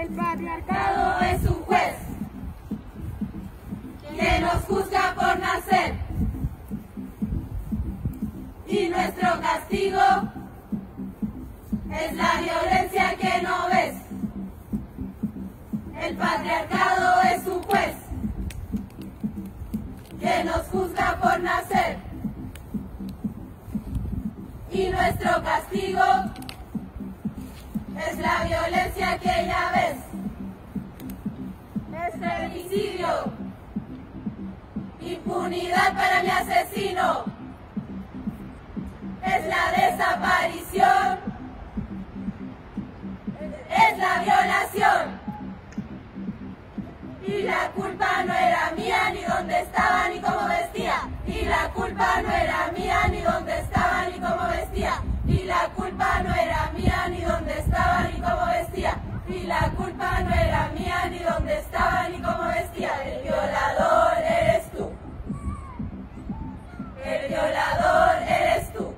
El patriarcado es un juez que nos juzga por nacer. Y nuestro castigo es la violencia que no ves. El patriarcado es un juez que nos juzga por nacer. Y nuestro castigo es la violencia que ya ves. Es femicidio. Impunidad para mi asesino. Es la desaparición. Es la violación. Y la culpa no era mía, ni dónde estaba, ni cómo vestía. Y la culpa no era mía, ni dónde estaba, ni cómo vestía. Y la culpa El violador eres tú.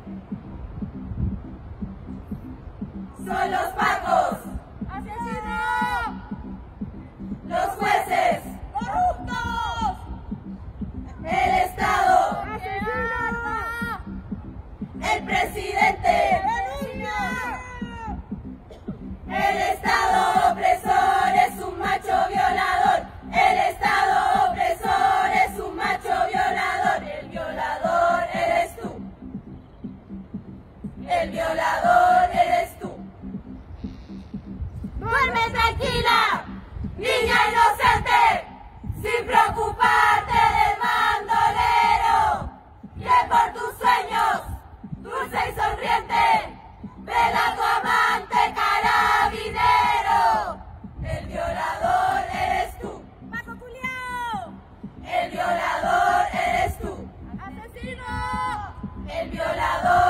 Son los pacos. Duerme tranquila, niña inocente, sin preocuparte del bandolero. Que por tus sueños, dulce y sonriente, vela a tu amante carabinero. El violador eres tú. Paco Culiao. El violador eres tú. Asesino. El violador.